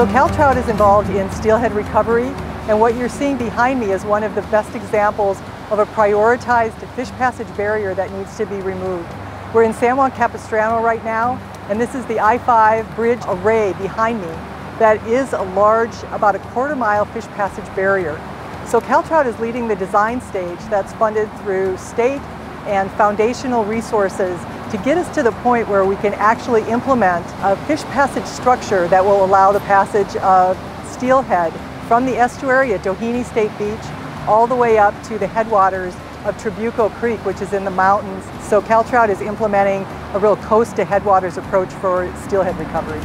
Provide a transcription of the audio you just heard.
So Caltrout is involved in steelhead recovery and what you're seeing behind me is one of the best examples of a prioritized fish passage barrier that needs to be removed. We're in San Juan Capistrano right now and this is the I-5 bridge array behind me that is a large, about a quarter mile fish passage barrier. So Caltrout is leading the design stage that's funded through state and foundational resources to get us to the point where we can actually implement a fish passage structure that will allow the passage of steelhead from the estuary at Doheny State Beach all the way up to the headwaters of Trabuco Creek, which is in the mountains. So Caltrout is implementing a real coast to headwaters approach for steelhead recovery.